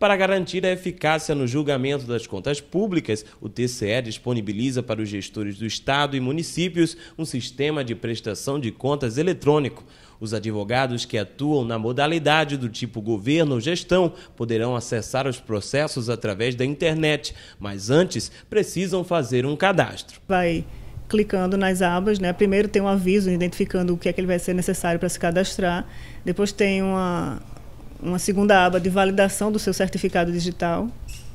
Para garantir a eficácia no julgamento das contas públicas, o TCE disponibiliza para os gestores do Estado e municípios um sistema de prestação de contas eletrônico. Os advogados que atuam na modalidade do tipo governo ou gestão poderão acessar os processos através da internet, mas antes precisam fazer um cadastro. Vai clicando nas abas, né? Primeiro tem um aviso identificando o que é que ele vai ser necessário para se cadastrar. Depois tem uma, uma segunda aba de validação do seu certificado digital.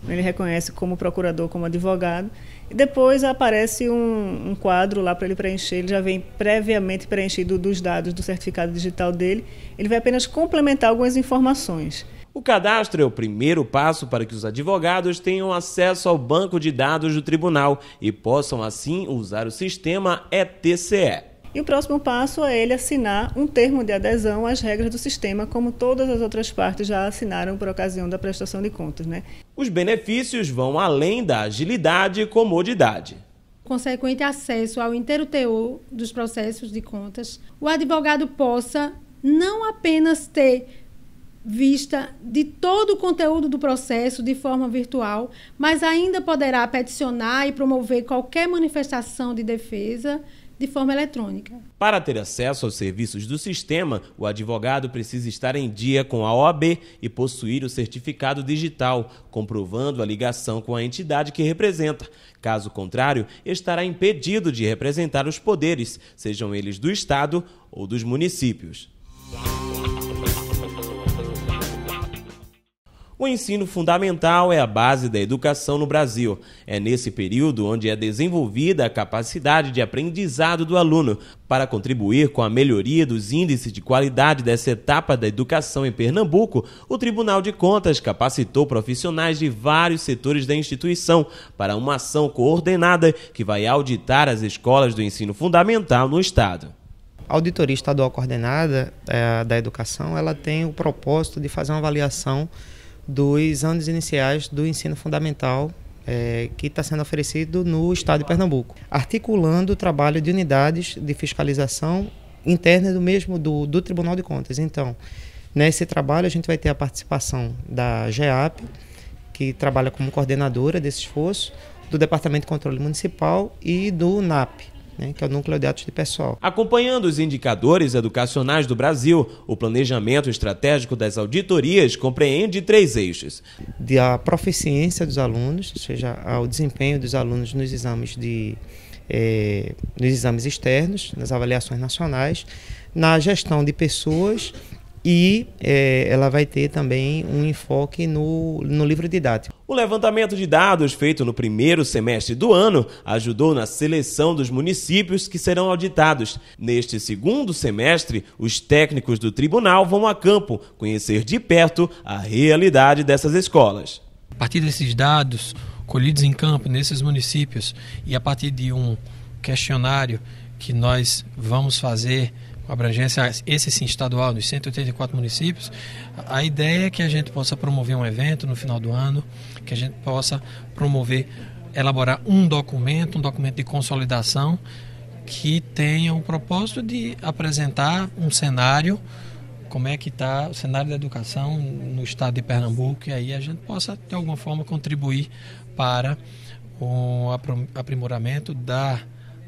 Ele reconhece como procurador, como advogado. E depois aparece um, um quadro lá para ele preencher. Ele já vem previamente preenchido dos dados do certificado digital dele. Ele vai apenas complementar algumas informações. O cadastro é o primeiro passo para que os advogados tenham acesso ao banco de dados do tribunal e possam, assim, usar o sistema ETCE. E o próximo passo é ele assinar um termo de adesão às regras do sistema, como todas as outras partes já assinaram por ocasião da prestação de contas. Né? Os benefícios vão além da agilidade e comodidade consequente acesso ao inteiro teor dos processos de contas, o advogado possa não apenas ter vista de todo o conteúdo do processo de forma virtual, mas ainda poderá peticionar e promover qualquer manifestação de defesa de forma eletrônica. Para ter acesso aos serviços do sistema, o advogado precisa estar em dia com a OAB e possuir o certificado digital, comprovando a ligação com a entidade que representa. Caso contrário, estará impedido de representar os poderes, sejam eles do Estado ou dos municípios. O ensino fundamental é a base da educação no Brasil. É nesse período onde é desenvolvida a capacidade de aprendizado do aluno. Para contribuir com a melhoria dos índices de qualidade dessa etapa da educação em Pernambuco, o Tribunal de Contas capacitou profissionais de vários setores da instituição para uma ação coordenada que vai auditar as escolas do ensino fundamental no Estado. A auditoria estadual coordenada é, da educação ela tem o propósito de fazer uma avaliação dos anos iniciais do ensino fundamental é, que está sendo oferecido no estado de Pernambuco, articulando o trabalho de unidades de fiscalização interna do mesmo do, do Tribunal de Contas. Então, nesse trabalho a gente vai ter a participação da GEAP, que trabalha como coordenadora desse esforço, do Departamento de Controle Municipal e do NAP, né, que é o Núcleo de Atos de Pessoal. Acompanhando os indicadores educacionais do Brasil, o planejamento estratégico das auditorias compreende três eixos. De a proficiência dos alunos, ou seja, o desempenho dos alunos nos exames de é, nos exames externos, nas avaliações nacionais, na gestão de pessoas e é, ela vai ter também um enfoque no, no livro didático. O levantamento de dados feito no primeiro semestre do ano ajudou na seleção dos municípios que serão auditados. Neste segundo semestre, os técnicos do tribunal vão a campo conhecer de perto a realidade dessas escolas. A partir desses dados colhidos em campo nesses municípios e a partir de um questionário que nós vamos fazer abrangência, esse sim estadual, dos 184 municípios, a ideia é que a gente possa promover um evento no final do ano, que a gente possa promover, elaborar um documento, um documento de consolidação que tenha o propósito de apresentar um cenário, como é que está o cenário da educação no estado de Pernambuco, e aí a gente possa, de alguma forma, contribuir para o aprimoramento da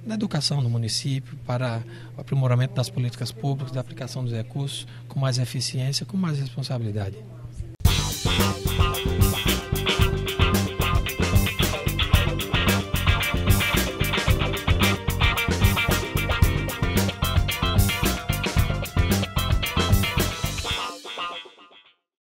da educação no município, para o aprimoramento das políticas públicas, da aplicação dos recursos com mais eficiência, com mais responsabilidade.